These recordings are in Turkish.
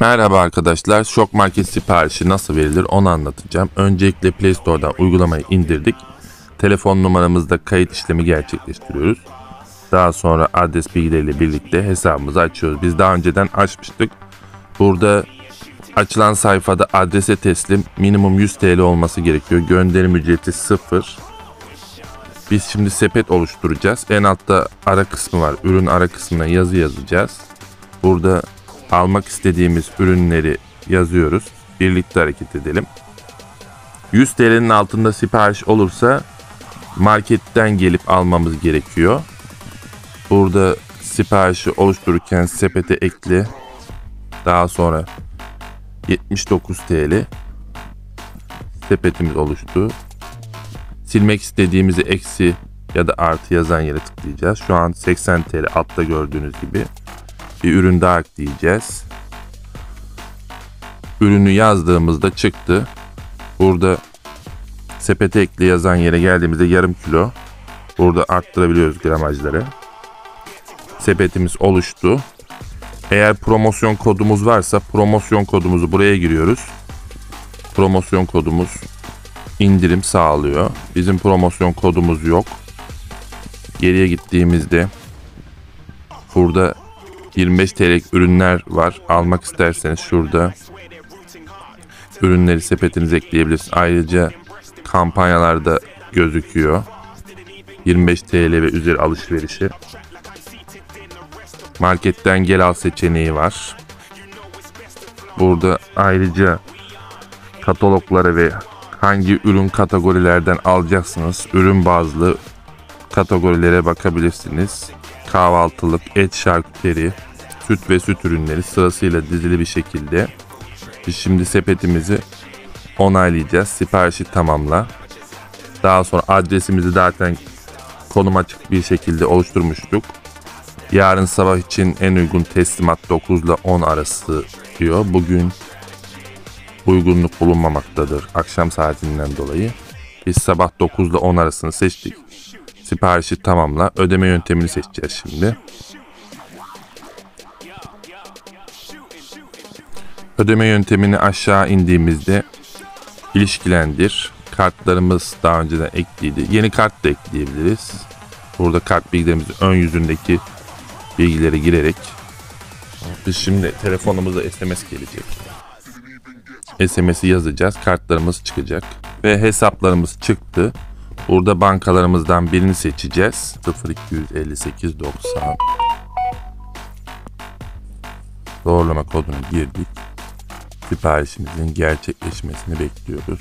Merhaba arkadaşlar. Şok Market siparişi nasıl verilir onu anlatacağım. Öncelikle Play Store'dan uygulamayı indirdik. Telefon numaramızda kayıt işlemi gerçekleştiriyoruz. Daha sonra adres bilgileriyle birlikte hesabımızı açıyoruz. Biz daha önceden açmıştık. Burada açılan sayfada adrese teslim minimum 100 TL olması gerekiyor. Gönderim ücreti 0. Biz şimdi sepet oluşturacağız. En altta ara kısmı var. Ürün ara kısmına yazı yazacağız. Burada almak istediğimiz ürünleri yazıyoruz. Birlikte hareket edelim. 100 TL'nin altında sipariş olursa marketten gelip almamız gerekiyor. Burada siparişi oluştururken sepete ekle. Daha sonra 79 TL sepetimiz oluştu. Silmek istediğimizi eksi ya da artı yazan yere tıklayacağız. Şu an 80 TL altta gördüğünüz gibi bir ürün daha ekleyeceğiz. Ürünü yazdığımızda çıktı. Burada sepete ekle yazan yere geldiğimizde yarım kilo. Burada arttırabiliyoruz gramajları. Sepetimiz oluştu. Eğer promosyon kodumuz varsa promosyon kodumuzu buraya giriyoruz. Promosyon kodumuz indirim sağlıyor. Bizim promosyon kodumuz yok. Geriye gittiğimizde burada 25 TL'lik ürünler var. Almak isterseniz şurada ürünleri sepetinize ekleyebilirsiniz. Ayrıca kampanyalarda gözüküyor. 25 TL ve üzeri alışverişi. Marketten gel al seçeneği var. Burada ayrıca kataloglara ve hangi ürün kategorilerden alacaksınız ürün bazlı kategorilere bakabilirsiniz. Kahvaltılık, et şarküteri, süt ve süt ürünleri sırasıyla dizili bir şekilde. Şimdi sepetimizi onaylayacağız. Siparişi tamamla. Daha sonra adresimizi zaten konum açık bir şekilde oluşturmuştuk. Yarın sabah için en uygun teslimat 9 ile 10 arası diyor. Bugün uygunluk bulunmamaktadır akşam saatinden dolayı. Biz sabah 9 ile 10 arasını seçtik. Siparişi tamamla. Ödeme yöntemini seçeceğiz şimdi. Ödeme yöntemini aşağı indiğimizde ilişkilendir. Kartlarımız daha önceden ekliydi. Yeni kart da ekleyebiliriz. Burada kart bilgilerimizin ön yüzündeki bilgileri girerek biz şimdi telefonumuza SMS gelecek. SMS'i yazacağız. Kartlarımız çıkacak. Ve hesaplarımız çıktı. Burada bankalarımızdan birini seçeceğiz. 0258 90 Doğrulama kodunu girdik. Siparişimizin gerçekleşmesini bekliyoruz.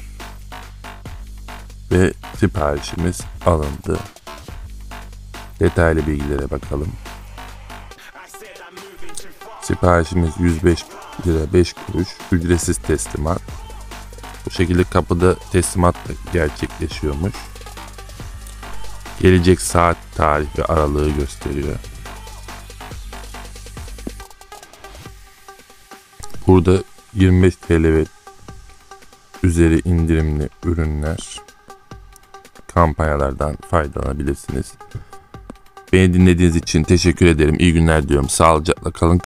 Ve siparişimiz alındı. Detaylı bilgilere bakalım. Siparişimiz 105 lira 5 kuruş. Ücretsiz teslimat. Bu şekilde kapıda teslimat da gerçekleşiyormuş. Gelecek saat, tarih ve aralığı gösteriyor. Burada 25 TL ve üzeri indirimli ürünler kampanyalardan faydalanabilirsiniz. Beni dinlediğiniz için teşekkür ederim. İyi günler diyorum. Sağlıcakla kalın.